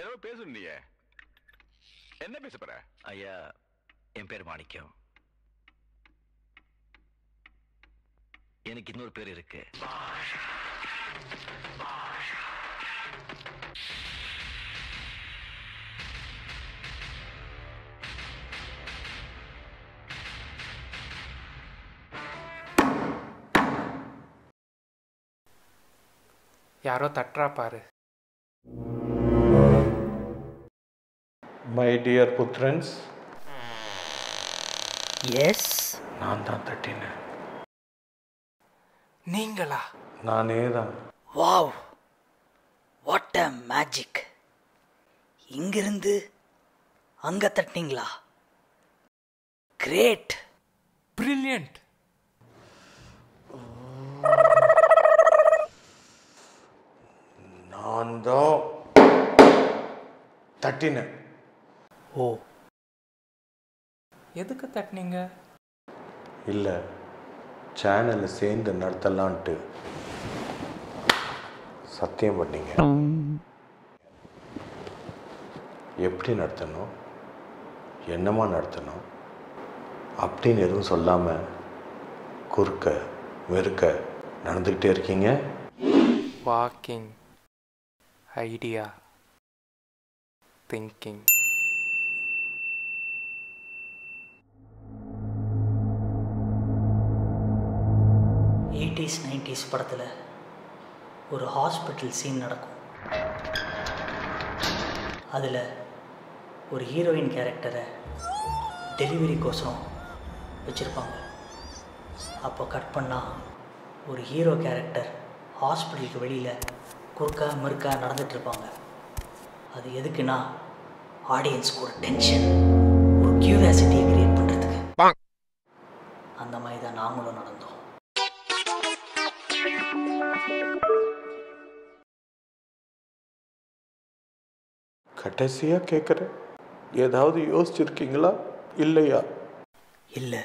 ஏதோ பேசணும் நீ என்ன பேச போற? ஐயா என் பேர் மாணிக்கம். எனக்கு இன்னொரு பேர் இருக்கு. யாரோ தட்டுறா பாரு. மை டியர் புத்ரன்ஸ் எஸ் நான் தான் தட்டினேன். நீங்களா? நானே தான் வாவ் வாட் அ மேஜிக் இங்கிருந்து அங்க தட்டினீங்களா? கிரேட் பிரில்லியன்ட் நான் தான் தட்டினேன். ஓ. எதுக்கு தட்டுனீங்க? இல்லை சேனலை சேர்ந்து நடத்தலான்ட்டு சத்தியம் பண்ணீங்க. எப்படி நடத்தணும்? என்னமா நடத்தணும்? அப்படின்னு எதுவும் சொல்லாமல் குறுக்க வெறுக்க நடந்துக்கிட்டே இருக்கீங்க? Walking idea thinking eighties nineties படத்தில் ஒரு ஹாஸ்பிட்டல் சீன் நடக்கும். அதில் ஒரு ஹீரோயின் கேரக்டரை டெலிவரிக்கோசரம் வச்சுருப்பாங்க. அப்போ கட் பண்ணால் ஒரு ஹீரோ கேரக்டர் ஹாஸ்பிட்டலுக்கு வெளியில் குறுக்கா மறுக்கா நடந்துகிட்ருப்பாங்க அது எதுக்குன்னா ஆடியன்ஸ்க்கு ஒரு டென்ஷன் ஒரு க்யூரியாசிட்டியை கிரியேட் கடைசியாக கேட்குறேன் ஏதாவது யோசிச்சிருக்கீங்களா? இல்லையா? இல்லை.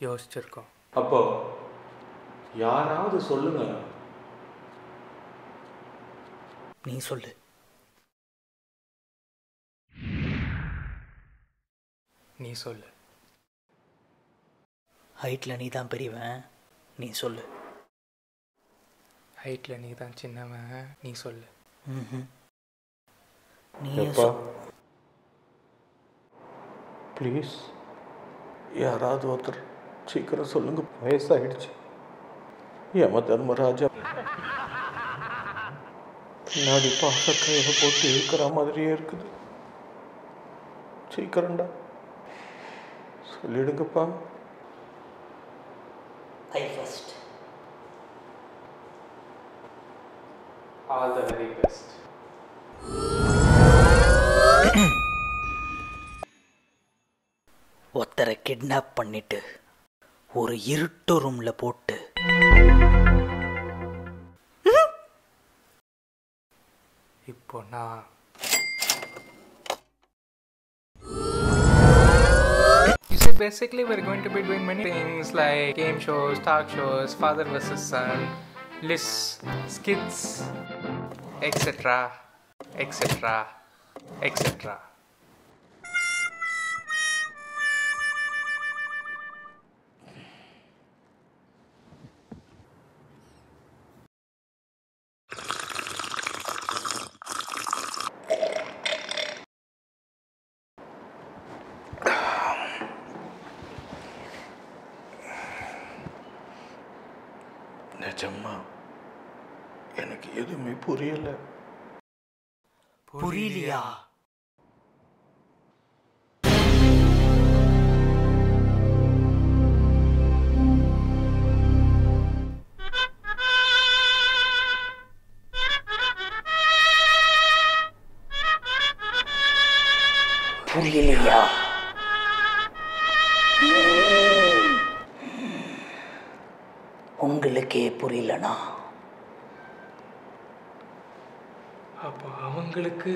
யோசிச்சிருக்கோம். அப்போ யாராவது சொல்லுங்க. நீ சொல்லு. நீ சொல்லு. ஹைட்டில் நீ தான் பெரியவன். நீ சொல்லு. ஹைட்டில் நீ தான் சின்னவன். நீ சொல்லு. ம்ஹும். நீ எப்பா? ப்ளீஸ் யாராவது ஒருத்தர் சீக்கிரம் சொல்லுங்க. வயசாகிடுச்சு யம தர்மராஜா. பின்னாடி பாசக்கையை போட்டு இருக்கிற மாதிரியே இருக்குது. சீக்கிரம்டா. சொல்லிடுங்கப்பா. த வெரி பெஸ்ட் ஒருத்தரை கிட்னாப் பண்ணிட்டு ஒரு இருட்டு ரூம்ல போட்டு இப்போ நான் basically, we're going to be doing many things like game shows, talk shows, father versus son, lists, skits, etc., etc., etc. நிஜமா? எனக்கு எதுவுமே புரியல. புரியலையா? புரியலையா? உங்களுக்கே புரியலனா? அப்போ அவங்களுக்கு